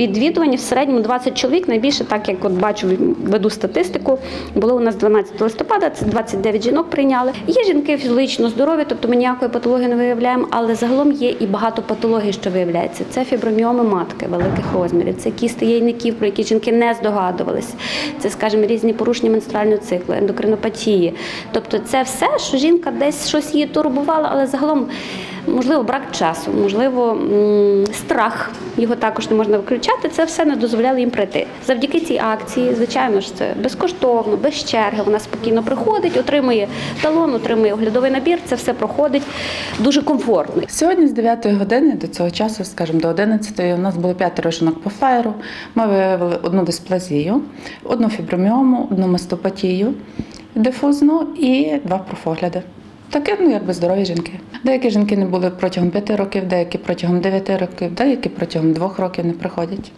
відвідувань в середньому 20 чоловік. Найбільше, так як от бачу, веду статистику. Було у нас 12 листопада, це 29 жінок прийняли. Є жінки фізично здорові, тобто ми ніякої патології не виявляємо, але загалом є і багато патологій, що виявляється. Це фіброміоми матки великих розмірів, це кісти яйників, про які жінки не здогадувалися. Це, скажімо, різні порушення менструального циклу, ендокринопатії. Тобто, це все, що жінка десь щось її турбувало, але загалом. Можливо, брак часу, можливо, страх його також не можна виключати. Це все не дозволяло їм прийти. Завдяки цій акції, звичайно ж, це безкоштовно, без черги. Вона спокійно приходить, отримує талон, отримує оглядовий набір. Це все проходить дуже комфортно. Сьогодні з 9 години до цього часу, скажімо, до 11 у нас було п'ятеро жінок по флаєру. Ми виявили одну дисплазію, одну фіброміому, одну мастопатію дифузну і два профогляди. Таке, ну якби здорові жінки. Деякі жінки не були протягом п'яти років, деякі протягом дев'яти років, деякі протягом двох років не приходять.